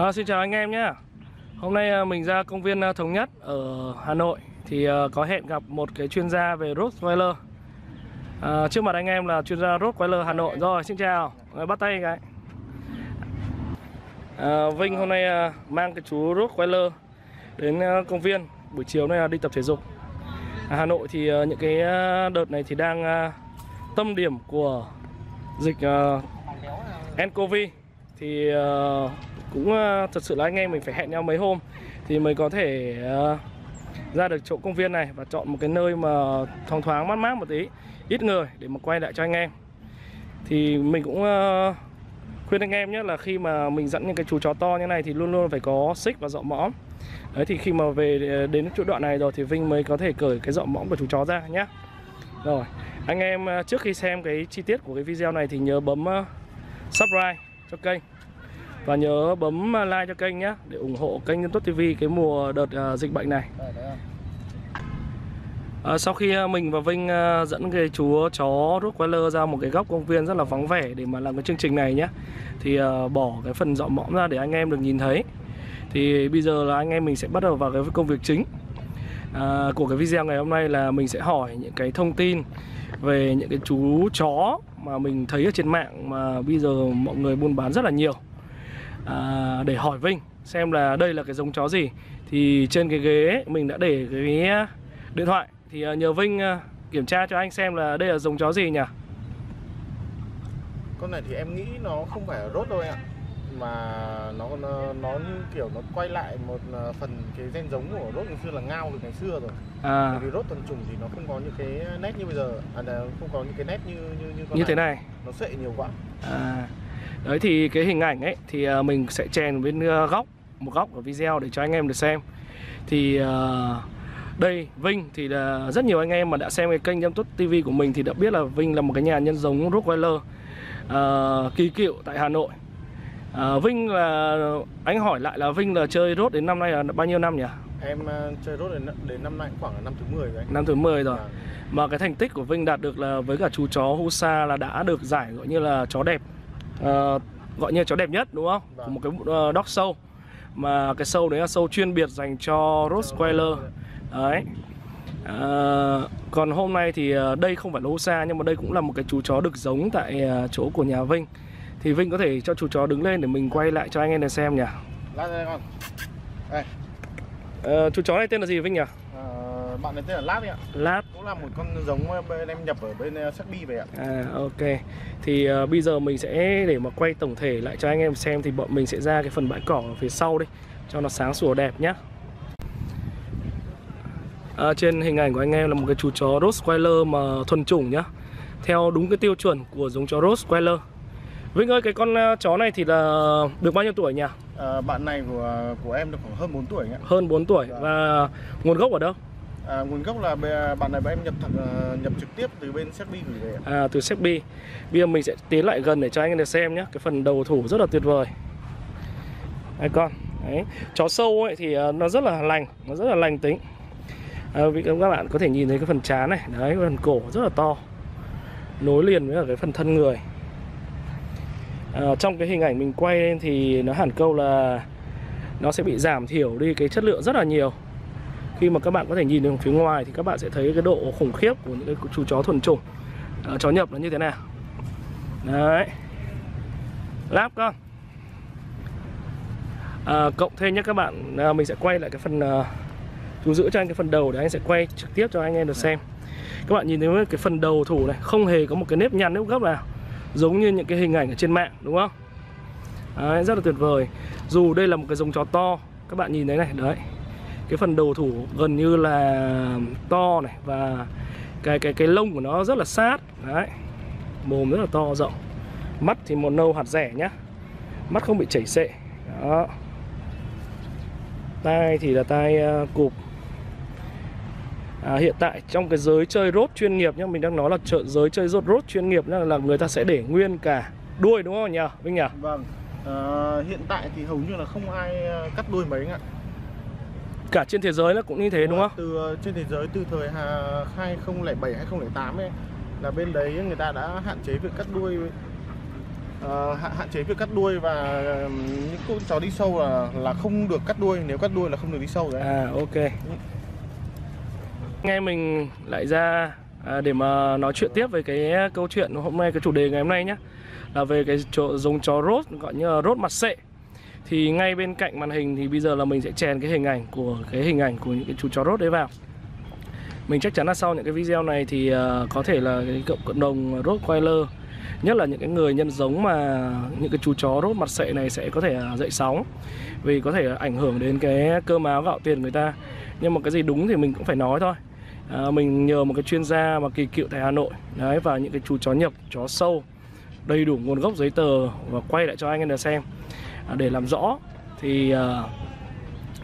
À, xin chào anh em nhé. Hôm nay ờ, mình ra công viên ờ, Thống Nhất ở Hà Nội thì có hẹn gặp một cái chuyên gia về Rottweiler. À, trước mặt anh em là chuyên gia Rottweiler Hà Nội. Rồi, xin chào. Rồi, bắt tay cái. À, Vinh hôm nay mang cái chú Rottweiler đến công viên buổi chiều này là đi tập thể dục. À, Hà Nội thì những cái đợt này thì đang tâm điểm của dịch uh, nCoV thì uh, cũng uh, thật sự là anh em mình phải hẹn nhau mấy hôm thì mới có thể uh, ra được chỗ công viên này và chọn một cái nơi mà thoáng thoáng mát mát một tí ít người để mà quay lại cho anh em. Thì mình cũng uh, khuyên anh em nhé là khi mà mình dẫn những cái chú chó to như này thì luôn luôn phải có xích và dọ mõm. Đấy thì khi mà về đến chỗ đoạn này rồi thì Vinh mới có thể cởi cái dọ mõm của chú chó ra nhé rồi anh em trước khi xem cái chi tiết của cái video này thì nhớ bấm subscribe cho kênh và nhớ bấm uh, like cho kênh nhé để ủng hộ kênh Nhân Tốt TV cái mùa đợt uh, dịch bệnh này. À, sau khi uh, mình và Vinh dẫn cái chú chó Rottweiler ra một cái góc công viên rất là vắng vẻ để mà làm cái chương trình này nhé thì uh, bỏ cái phần dọ mõm ra để anh em được nhìn thấy. Thì bây giờ là anh em mình sẽ bắt đầu vào cái công việc chính à, của cái video ngày hôm nay là mình sẽ hỏi những cái thông tin về những cái chú chó mà mình thấy ở trên mạng mà bây giờ mọi người buôn bán rất là nhiều à, để hỏi Vinh xem là đây là cái giống chó gì. Thì trên cái ghế ấy, mình đã để cái điện thoại. Thì à, nhờ Vinh à, kiểm tra cho anh xem là đây là giống chó gì nhỉ? Con này thì em nghĩ nó không phải là rốt đâu anh ạ. Mà nó, nó, nó như kiểu nó quay lại một phần cái gen giống của rốt ngày xưa là ngao từ ngày xưa rồi. À, Bởi vì rốt thuần trùng thì nó không có những cái nét như bây giờ. À không có những cái nét như như, như con như này. thế này. Nó sệ nhiều quá. À, đấy thì cái hình ảnh ấy thì à, mình sẽ chèn bên à, góc một góc của video để cho anh em được xem. Thì à, đây Vinh thì là rất nhiều anh em mà đã xem cái kênh Em Tốt TV của mình thì đã biết là Vinh là một cái nhà nhân giống Rottweiler à, kỳ cựu tại Hà Nội. À, Vinh là anh hỏi lại là Vinh là chơi rốt đến năm nay là bao nhiêu năm nhỉ? Em chơi rốt đến, đến năm nay khoảng là năm thứ 10 rồi anh Năm thứ 10 rồi. Vâng. Mà cái thành tích của Vinh đạt được là với cả chú chó Husa là đã được giải gọi như là chó đẹp Ờ, Gọi như là chó đẹp nhất đúng không? Vâng. Của một cái uh, dog show. Mà cái show đấy là show chuyên biệt dành cho Rottweiler Đấy. Ờ, Còn hôm nay thì ờ, đây không phải là Husa Nhưng mà đây cũng là một cái chú chó được giống tại ờ, chỗ của nhà Vinh. Thì Vinh có thể cho chú chó đứng lên để mình quay lại cho anh em được xem nhỉ? Lát đây con. Đây. Ờ, Chú chó này tên là gì Vinh nhỉ? Ờ, Bạn này tên là Lát đấy ạ. Lát. Cũng là một con giống ờ, bên em nhập ở bên uh, Serbia về ạ. À ok. Thì ờ, bây giờ mình sẽ để mà quay tổng thể lại cho anh em xem Thì bọn mình sẽ ra cái phần bãi cỏ ở phía sau đi Cho nó sáng sủa đẹp nhá. À, Trên hình ảnh của anh em là một cái chú chó Rottweiler mà thuần chủng nhá. Theo đúng cái tiêu chuẩn của giống chó Rottweiler. Vinh ơi cái con ờ, chó này thì là được bao nhiêu tuổi nhỉ? Ờ, Bạn này của của em được khoảng hơn 4 tuổi anh ạ. Hơn 4 tuổi. Và nguồn gốc ở đâu? À, nguồn gốc là bạn này bọn em nhập thẳng ờ, nhập trực tiếp từ bên Serbia gửi về ạ. à, từ Serbia Bây giờ mình sẽ tiến lại gần để cho anh em được xem nhé Cái phần đầu thủ rất là tuyệt vời. Đây con. Đấy. Chó sâu ấy thì ờ, nó rất là lành Nó rất là lành tính. À, vì các bạn có thể nhìn thấy cái phần trán này. Đấy, phần cổ rất là to. Nối liền với cả cái phần thân người. À, Trong cái hình ảnh mình quay lên thì nó hẳn câu là Nó sẽ bị giảm thiểu đi cái chất lượng rất là nhiều khi mà các bạn có thể nhìn được phía ngoài thì các bạn sẽ thấy cái độ khủng khiếp của những cái chú chó thuần chủng. À, chó nhập nó như thế nào? Đấy. Láp con à, cộng thêm nhé các bạn. À, mình sẽ quay lại cái phần à, chú giữ cho anh cái phần đầu để anh sẽ quay trực tiếp cho anh em được xem. Các bạn nhìn thấy cái phần đầu thủ này không hề có một cái nếp nhăn nếp gấp nào. Giống như những cái hình ảnh ở trên mạng đúng không? Đấy, rất là tuyệt vời. Dù đây là một cái giống chó to các bạn nhìn thấy này đấy cái phần đầu thủ gần như là to này và cái cái cái lông của nó rất là sát. Đấy mồm rất là to rộng. Mắt thì màu nâu hạt rẻ nhá. Mắt không bị chảy xệ. Đó. Tai thì là tai uh, cụp. À, hiện tại trong cái giới chơi rốt chuyên nghiệp nhá mình đang nói là chợ giới chơi rốt rốt chuyên nghiệp nhá, là người ta sẽ để nguyên cả đuôi đúng không nhỉ Vinh nhỉ? Vâng. Ờ, hiện tại thì hầu như là không ai à, cắt đuôi mấy anh ạ cả trên thế giới nó cũng như thế đúng không? Từ ờ, trên thế giới từ thời hà- 2007 2008 ấy là bên đấy người ta đã hạn chế việc cắt đuôi Ờ, hạn, hạn chế việc cắt đuôi và những con chó đi sâu là là không được cắt đuôi nếu cắt đuôi là không được đi sâu đấy. À ok. Nghe mình lại ra à, để mà nói chuyện tiếp về cái câu chuyện hôm nay cái chủ đề ngày hôm nay nhé là về cái chó, giống chó rốt gọi như là rốt mặt sệ thì ngay bên cạnh màn hình thì bây giờ là mình sẽ chèn cái hình ảnh của cái hình ảnh của những cái chú chó rốt đấy vào. Mình chắc chắn là sau những cái video này thì ờ, có thể là cái cộng cộng đồng rốt Rottweiler nhất là những cái người nhân giống mà những cái chú chó rốt mặt sệ này sẽ có thể ờ, dậy sóng vì có thể ảnh hưởng đến cái cơm áo gạo tiền người ta. Nhưng mà cái gì đúng thì mình cũng phải nói thôi. À, mình nhờ một cái chuyên gia mà kỳ cựu tại Hà Nội đấy và những cái chú chó nhập chó sâu đầy đủ nguồn gốc giấy tờ và quay lại cho anh em xem để làm rõ. Thì à,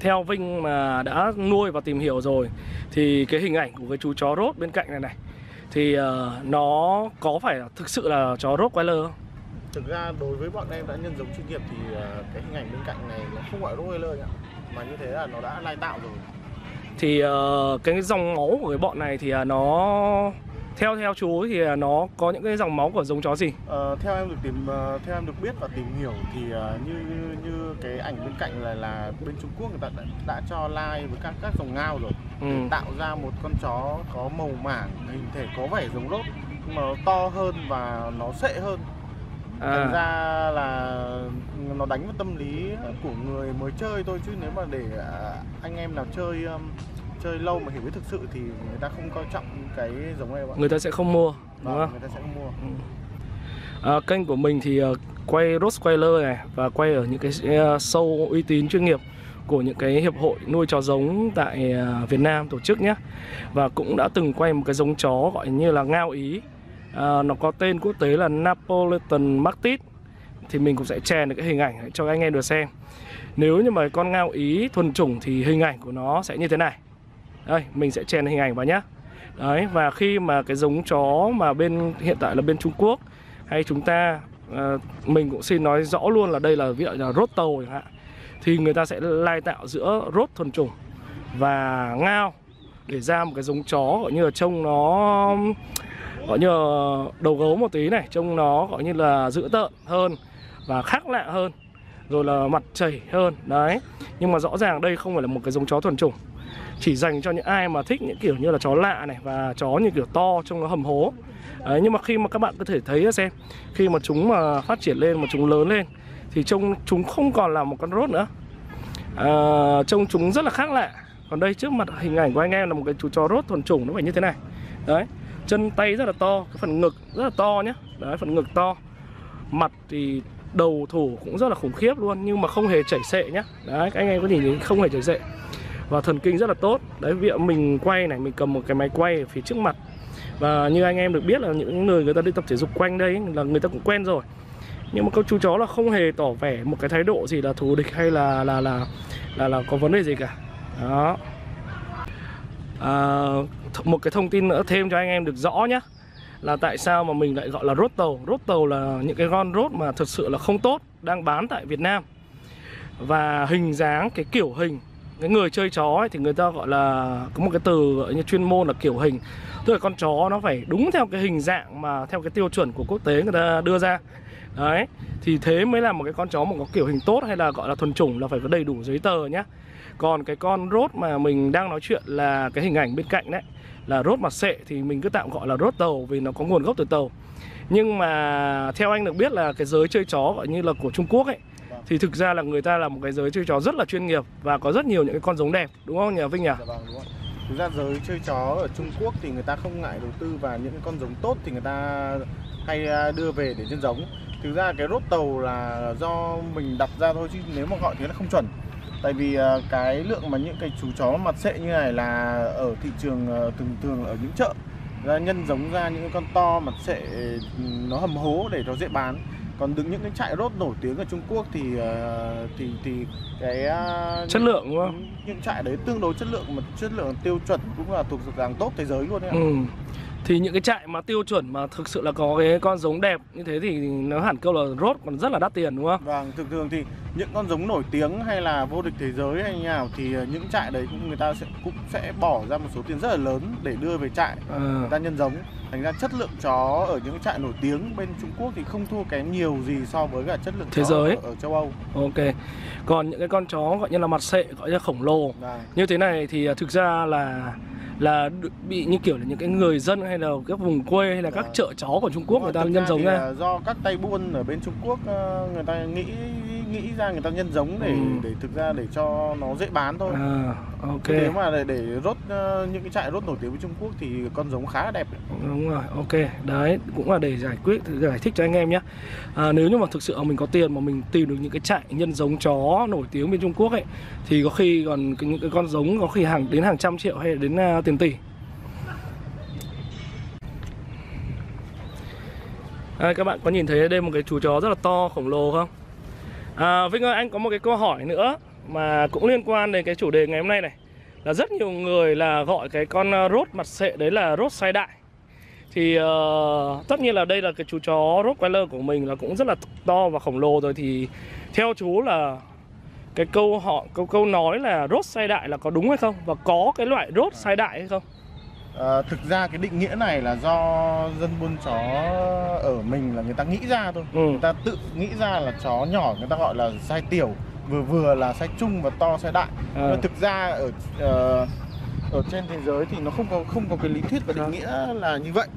theo Vinh mà đã nuôi và tìm hiểu rồi thì cái hình ảnh của cái chú chó rốt bên cạnh này này thì à, nó có phải là thực sự là chó rốt quái lơ không? thực ra đối với bọn em đã nhân giống chuyên nghiệp thì cái hình ảnh bên cạnh này nó không gọi Rottweiler nhá mà như thế là nó đã lai tạo rồi. Thì ờ, cái dòng máu của cái bọn này thì à, nó theo theo chú thì nó có những cái dòng máu của giống chó gì? Ờ, theo em được tìm ờ, theo em được biết và tìm hiểu thì ờ, như như cái ảnh bên cạnh là là bên Trung Quốc người ta đã, đã cho lai với các các dòng ngao rồi. Ừ. tạo ra một con chó có màu mảng hình thể có vẻ giống rốt nhưng mà nó to hơn và nó sệ hơn. Thành à, ra là nó đánh vào tâm lý của người mới chơi thôi chứ nếu mà để à, anh em nào chơi chơi lâu mà hiểu biết thực sự thì người ta không coi trọng cái giống này bạn người ta sẽ không mua đúng Vâng, không? người ta sẽ không mua. À, kênh của mình thì ờ, quay Rottweiler này và quay ở những cái ờ, show uy tín chuyên nghiệp của những cái hiệp hội nuôi chó giống tại ờ, Việt Nam tổ chức nhé và cũng đã từng quay một cái giống chó gọi như là ngao ý. À, nó có tên quốc tế là Napolitan Martit. Thì mình cũng sẽ chèn được cái hình ảnh cho anh em được xem. Nếu như mà con ngao ý thuần chủng thì hình ảnh của nó sẽ như thế này đây mình sẽ chèn hình ảnh vào nhé đấy và khi mà cái giống chó mà bên hiện tại là bên Trung Quốc hay chúng ta à, mình cũng xin nói rõ luôn là đây là ví dụ là rốt tàu chẳng hạn thì người ta sẽ lai tạo giữa rốt thuần chủng và ngao để ra một cái giống chó gọi như là trông nó gọi như là đầu gấu một tí này trông nó gọi như là dữ tợn hơn và khác lạ hơn rồi là mặt chảy hơn. Đấy nhưng mà rõ ràng đây không phải là một cái giống chó thuần chủng chỉ dành cho những ai mà thích những kiểu như là chó lạ này và chó như kiểu to trông nó hầm hố. Đấy, nhưng mà khi mà các bạn có thể thấy xem khi mà chúng mà phát triển lên mà chúng lớn lên thì trông chúng không còn là một con rốt nữa. À, trông chúng rất là khác lạ. Còn đây trước mặt hình ảnh của anh em là một cái chú chó rốt thuần chủng nó phải như thế này. Đấy chân tay rất là to cái phần ngực rất là to nhé đấy phần ngực to. Mặt thì đầu thủ cũng rất là khủng khiếp luôn nhưng mà không hề chảy xệ nhá. Đấy các anh em có nhìn thấy không hề chảy xệ và thần kinh rất là tốt. Đấy ví dụ mình quay này mình cầm một cái máy quay ở phía trước mặt. Và như anh em được biết là những người người ta đi tập thể dục quanh đây là người ta cũng quen rồi. Nhưng mà con chú chó là không hề tỏ vẻ một cái thái độ gì là thù địch hay là là là là, là có vấn đề gì cả. Đó. À, th- một cái thông tin nữa thêm cho anh em được rõ nhé là tại sao mà mình lại gọi là rốt tàu. Rốt tàu là những cái con rốt mà thực sự là không tốt đang bán tại Việt Nam. Và hình dáng cái kiểu hình cái người chơi chó ấy, thì người ta gọi là có một cái từ gọi như chuyên môn là kiểu hình. Tức là con chó nó phải đúng theo cái hình dạng mà theo cái tiêu chuẩn của quốc tế người ta đưa ra. Đấy thì thế mới là một cái con chó mà có kiểu hình tốt hay là gọi là thuần chủng là phải có đầy đủ giấy tờ nhá. Còn cái con rốt mà mình đang nói chuyện là cái hình ảnh bên cạnh đấy là rốt mặt sệ thì mình cứ tạm gọi là rốt tàu vì nó có nguồn gốc từ tàu. Nhưng mà theo anh được biết là cái giới chơi chó gọi như là của Trung Quốc ấy thì thực ra là người ta là một cái giới chơi chó rất là chuyên nghiệp và có rất nhiều những cái con giống đẹp đúng không nhà Vinh nhỉ? Dạ vâng, đúng rồi. Thực ra giới chơi chó ở Trung Quốc thì người ta không ngại đầu tư và những con giống tốt thì người ta hay à, đưa về để nhân giống. Thực ra cái rốt tàu là do mình đặt ra thôi chứ nếu mà gọi thế là không chuẩn. Tại vì à, cái lượng mà những cái chú chó mặt sệ như này là ở thị trường à, thường thường ở những chợ ra nhân giống ra những con to mặt sệ ừ, nó hầm hố để cho dễ bán còn đứng những cái trại rốt nổi tiếng ở Trung Quốc thì à, thì thì cái à, Chất lượng đúng không? những trại đấy tương đối chất lượng mà chất lượng tiêu chuẩn cũng là thuộc dạng top thế giới luôn đấy ạ. Ừ. thì những cái trại mà tiêu chuẩn mà thực sự là có cái con giống đẹp như thế thì nó hẳn câu là rốt còn rất là đắt tiền đúng không? Vâng, thường thường thì những con giống nổi tiếng hay là vô địch thế giới hay như nào thì ờ, những trại đấy cũng người ta sẽ cũng sẽ bỏ ra một số tiền rất là lớn để đưa về trại À, người ta nhân giống. Thành ra chất lượng chó ở những trại nổi tiếng bên Trung Quốc thì không thua kém nhiều gì so với cả chất lượng Thế chó giới. ở, ở châu Âu. ok. Còn những cái con chó gọi như là mặt sệ gọi như là khổng lồ Vâng. như thế này thì à, thực ra là là bị như kiểu là những cái người dân hay là các vùng quê hay là các Vâng. chợ chó của Trung Quốc người ta Thực nhân giống ra. do các tay buôn ở bên Trung Quốc ờ, người ta nghĩ nghĩ ra người ta nhân giống để Ừ. để thực ra để cho nó dễ bán thôi. À, ok. Thế Nếu mà để, để rốt ờ, những cái trại rốt nổi tiếng với Trung Quốc thì con giống khá là đẹp. Đúng rồi, ok. Đấy, cũng là để giải quyết, giải thích cho anh em nhé. À, nếu như mà thực sự mình có tiền mà mình tìm được những cái trại nhân giống chó nổi tiếng bên Trung Quốc ấy, thì có khi còn những cái con giống có khi hàng đến hàng trăm triệu hay đến à, tiền tỷ. À, các bạn có nhìn thấy ở đây một cái chú chó rất là to khổng lồ không? À, Vinh ơi, anh có một cái câu hỏi nữa mà cũng liên quan đến cái chủ đề ngày hôm nay này. Là rất nhiều người là gọi cái con ờ, rốt mặt sệ đấy là rốt sai đại. Thì uh, tất nhiên là đây là cái chú chó Rottweiler của mình là cũng rất là to và khổng lồ rồi. Thì theo chú là cái câu họ câu câu nói là rốt sai đại là có đúng hay không? Và có cái loại rốt sai đại hay không? Ờ, thực ra cái định nghĩa này là do dân buôn chó ở mình là người ta nghĩ ra thôi. Ừ. Người ta tự nghĩ ra là chó nhỏ người ta gọi là size tiểu, vừa vừa là size trung và to size đại. À. Nhưng thực ra ở ờ, ở trên thế giới thì nó không có không có cái lý thuyết và định nghĩa là như vậy.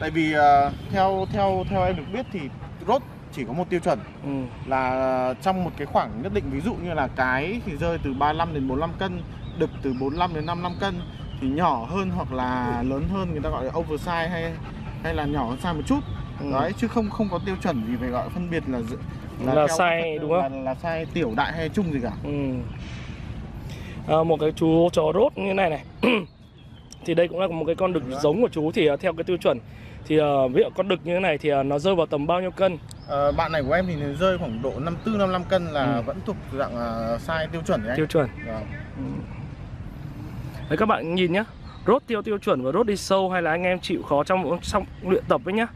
Tại vì ờ, theo theo theo em được biết thì rốt chỉ có một tiêu chuẩn Ừ. là trong một cái khoảng nhất định ví dụ như là cái thì rơi từ 35 đến 45 cân, đực từ 45 đến 55 cân thì nhỏ hơn hoặc là lớn hơn người ta gọi là oversize hay hay là nhỏ hơn size một chút. Ừ. Đấy chứ không không có tiêu chuẩn gì về gọi phân biệt là Là theo size, đúng không? Là, là size tiểu đại hay trung gì cả. Ừ. À, một cái chú chó rốt như này này thì đây cũng là một cái con đực giống của chú thì à, theo cái tiêu chuẩn thì à, ví dụ con đực như thế này thì à, nó rơi vào tầm bao nhiêu cân Ờ, bạn này của em thì rơi khoảng độ 54 55 cân là Ừ. vẫn thuộc dạng ờ, size tiêu chuẩn đấy tiêu chuẩn Vâng đấy các bạn nhìn nhá. Rốt tiêu tiêu chuẩn và rốt đi sâu hay là anh em chịu khó trong trong luyện tập ấy nhá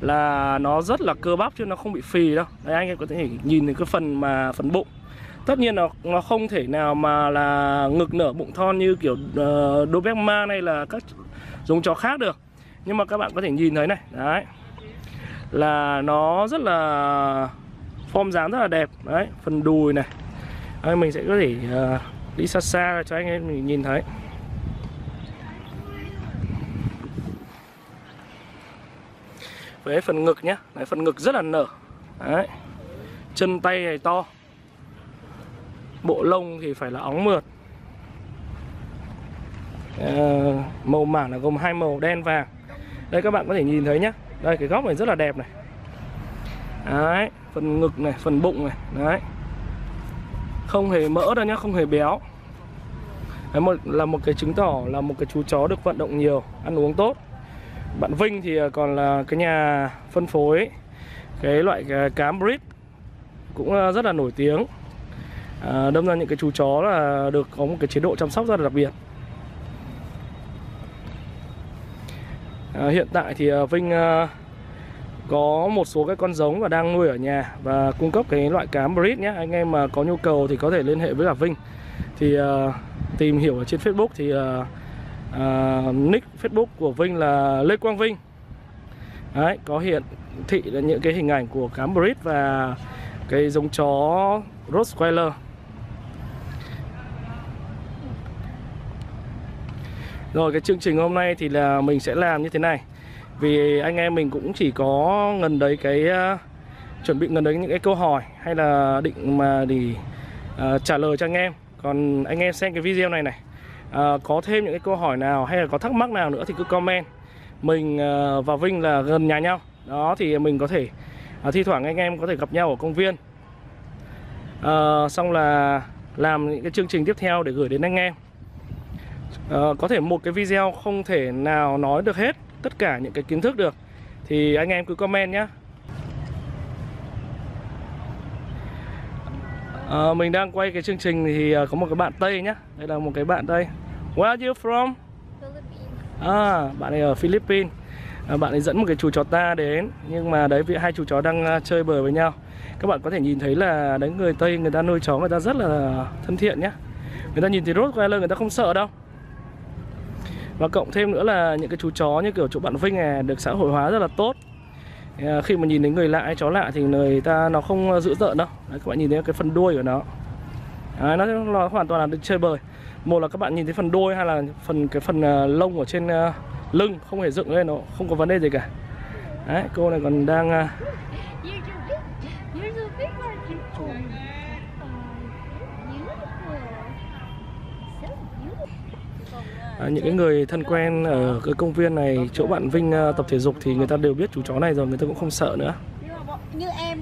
là nó rất là cơ bắp chứ nó không bị phì đâu. Đấy anh em có thể nhìn thấy cái phần mà phần bụng. Tất nhiên nó nó không thể nào mà là ngực nở bụng thon như kiểu ờ, uh, Doberman hay là các giống chó khác được. Nhưng mà các bạn có thể nhìn thấy này đấy là nó rất là form dáng rất là đẹp. Đấy phần đùi này. Đấy, mình sẽ có thể uh, đi xa xa cho anh em mình nhìn thấy. Với phần ngực nhá. Đấy, phần ngực rất là nở. Đấy. Chân tay này to. Bộ lông thì phải là óng mượt. À, màu mảng là gồm hai màu đen vàng. Đây các bạn có thể nhìn thấy nhá. Đây cái góc này rất là đẹp này. Đấy phần ngực này phần bụng này. Đấy. Không hề mỡ đâu nhá không hề béo. Đấy, một, là một cái chứng tỏ là một cái chú chó được vận động nhiều ăn uống tốt bạn Vinh thì à, còn là cái nhà phân phối cái loại à, cám breed cũng à, rất là nổi tiếng. À, đâm ra những cái chú chó là được có một cái chế độ chăm sóc rất là đặc biệt. À, hiện tại thì Vinh có một số cái con giống và đang nuôi ở nhà và cung cấp cái loại cám breed nhé anh em mà có nhu cầu thì có thể liên hệ với cả Vinh. Thì ờ, tìm hiểu ở trên Facebook thì ờ, uh, nick Facebook của Vinh là Lê Quang Vinh. Đấy, có hiện thị là những cái hình ảnh của cám breed và cái giống chó Rottweiler. Rồi cái chương trình hôm nay thì là mình sẽ làm như thế này. Vì anh em mình cũng chỉ có gần đấy cái uh, Chuẩn bị gần đấy những cái câu hỏi Hay là định mà để uh, trả lời cho anh em. Còn anh em xem cái video này này. Ờ, có thêm những cái câu hỏi nào hay là có thắc mắc nào nữa thì cứ comment. Mình ờ, và Vinh là gần nhà nhau. Đó thì mình có thể à, Thi thoảng anh em có thể gặp nhau ở công viên. À, Xong là làm những cái chương trình tiếp theo để gửi đến anh em. À, có thể một cái video không thể nào nói được hết tất cả những cái kiến thức được thì anh em cứ comment nhé à, mình đang quay cái chương trình thì có một cái bạn Tây nhá. Đây là một cái bạn Tây. Where are you from? Philippines. À, bạn này ở Philippines. À, bạn ấy dẫn một cái chú chó ta đến nhưng mà đấy vì hai chú chó đang à, chơi bời với nhau. Các bạn có thể nhìn thấy là đấy người tây người ta nuôi chó người ta rất là thân thiện nhé người ta nhìn thấy Rottweiler người ta không sợ đâu. Và cộng thêm nữa là những cái chú chó như kiểu chỗ bạn Vinh này được xã hội hóa rất là tốt. À, khi mà nhìn thấy người lạ hay chó lạ thì người ta nó không dữ dợn đâu. Đấy, các bạn nhìn thấy cái phần đuôi của nó. Đấy, nó, nó hoàn toàn là được chơi bời một là các bạn nhìn thấy phần đôi hay là phần cái phần à, lông ở trên à, lưng không hề dựng lên nó không có vấn đề gì cả. Đấy cô này còn đang à, à những cái người thân quen ở cái công viên này chỗ bạn Vinh tập thể dục thì người ta đều biết chú chó này rồi người ta cũng không sợ nữa.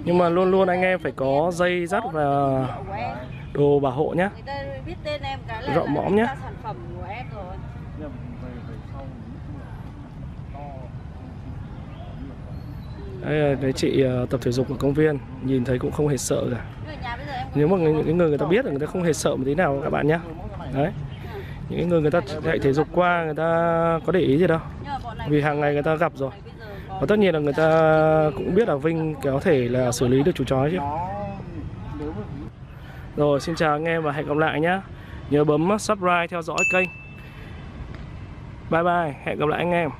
Nhưng mà luôn luôn anh em phải có dây dắt và đồ bảo hộ nhá. Người ta biết tên em cái là Rộng mõm nhá. sản phẩm của em rồi. Nhưng mà về về sau to đây là cái chị à, tập thể dục ở công viên nhìn thấy cũng không hề sợ cả. Nhưng mà nhà bây giờ em nếu mà người- những cái người người ta biết là người ta không hề sợ một tí nào các bạn nhé đấy. những cái người người ta chạy thể dục qua người ta có để ý gì đâu. Vì hàng ngày người ta gặp rồi. và tất nhiên là người ta cũng biết là Vinh có thể là xử lý được chú chó chứ rồi, xin chào anh em và hẹn gặp lại nhé nhớ bấm subscribe theo dõi kênh. Bye bye, hẹn gặp lại anh em.